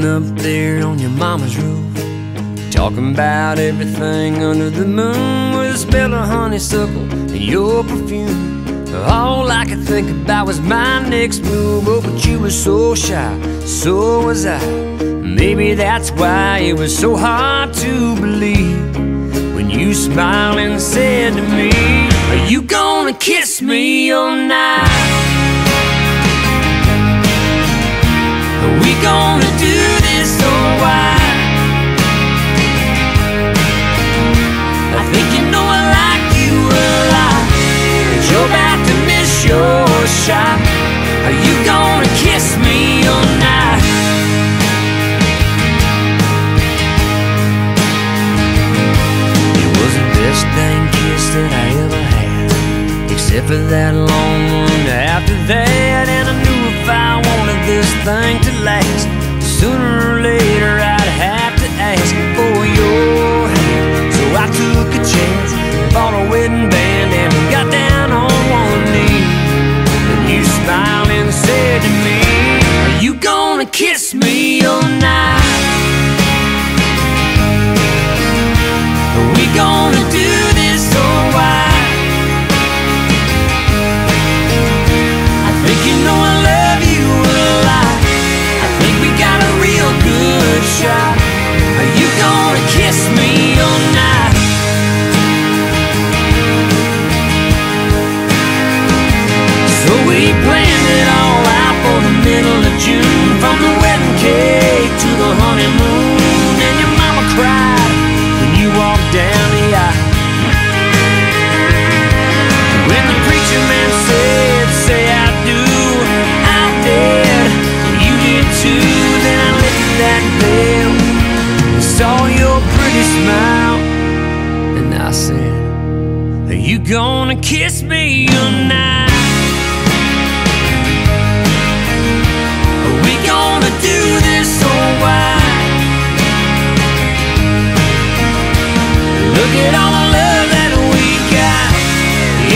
Sitting up there on your mama's roof Talking about everything under the moon. With a smell of honeysuckle and your perfume. All I could think about was my next move. Oh, but you were so shy, so was I. Maybe that's why it was so hard to believe When you smiled and said to me Are you gonna kiss me all night? We gonna do Except for that I ever had. You sip it that long one after that And I knew if I wanted this thing to last Sooner gonna kiss me tonight? Are we gonna do this or why? Look at all the love that we got.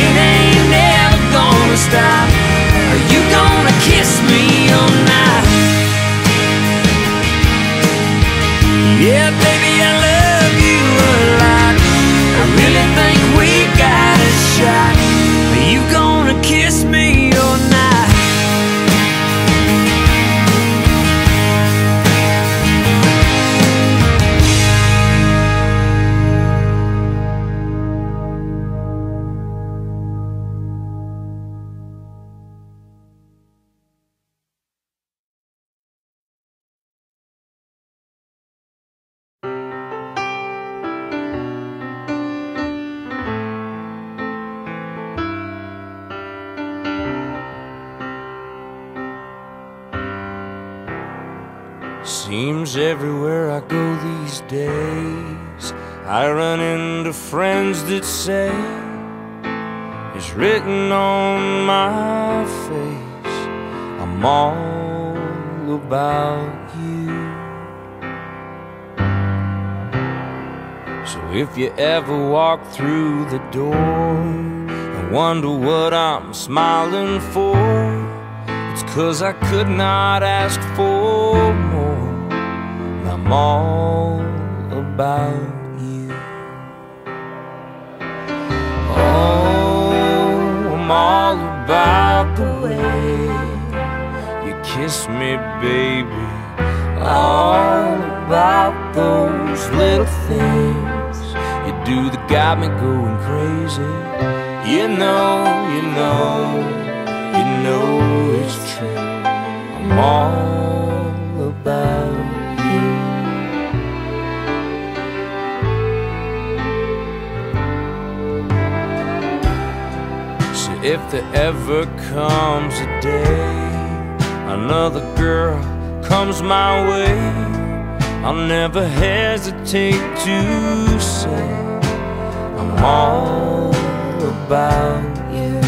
It ain't never gonna stop. Are you gonna kiss me Seems everywhere I go these days, I run into friends that say it's written on my face. I'm all about you. So if you ever walk through the door and wonder what I'm smiling for, it's cause I could not ask for all about you. Oh, I'm all about the way you kiss me, baby. All about those little things you do that got me going crazy. You know, you know, you know it's true. I'm all about if there ever comes a day another girl comes my way, I'll never hesitate to say I'm all about you.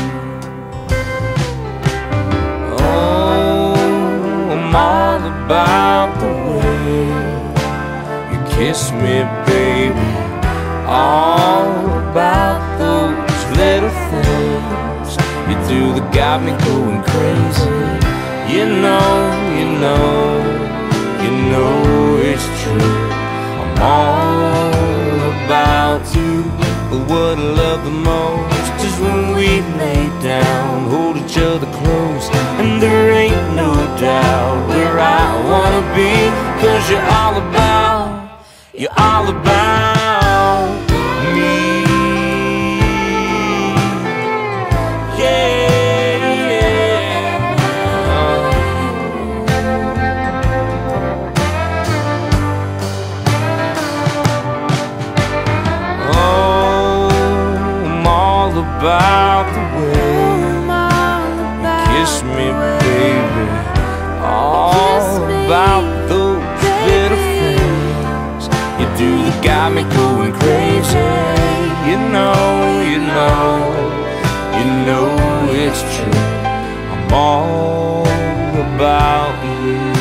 Oh, I'm all about the way you kiss me, baby. All about do that got me going crazy. You know, you know, you know it's true. I'm all about you, but what I love the most is when we lay down, hold each other close, and there ain't no doubt where I wanna be. Cause you're all about, you're all about. kiss me, baby. All about those little things you do that got me going crazy. You know, you know, you know it's true. I'm all about you.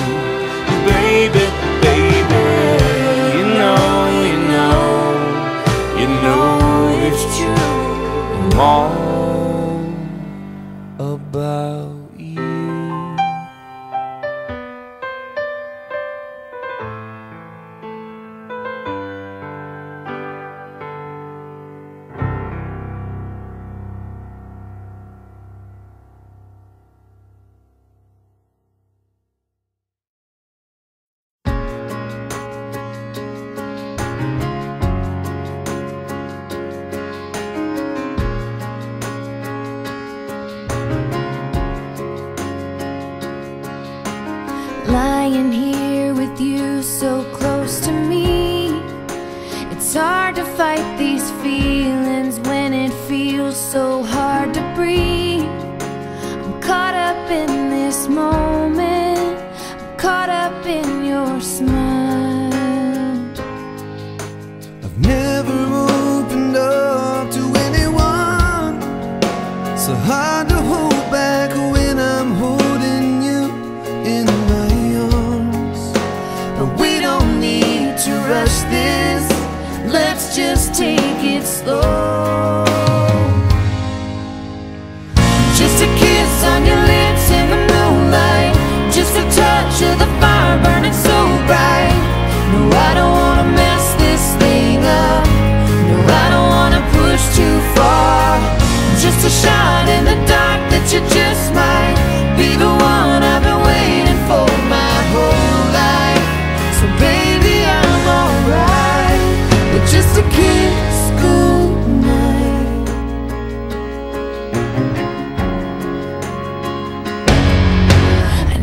so close to me. It's hard to fight these feelings when it feels so hard to breathe. I'm caught up in this moment. I'm caught up in your smile. rush this. Let's just take it slow.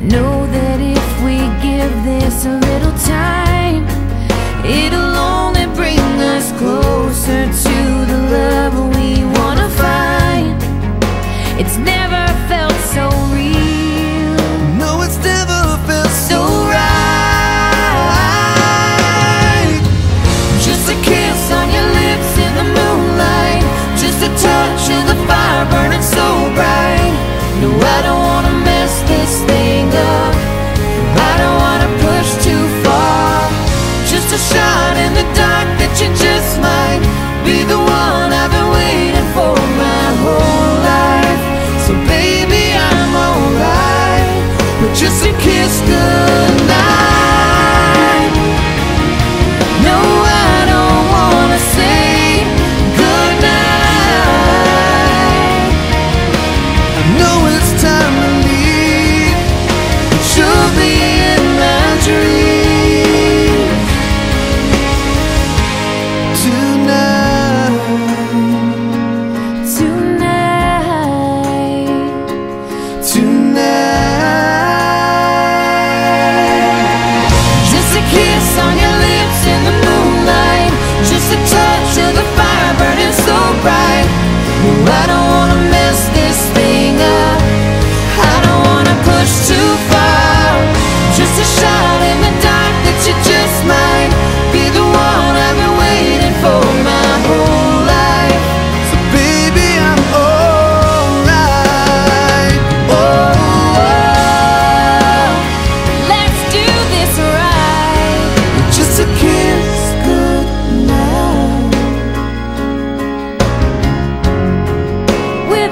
Know that if we give this a little time It'll only bring us closer to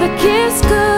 the kiss could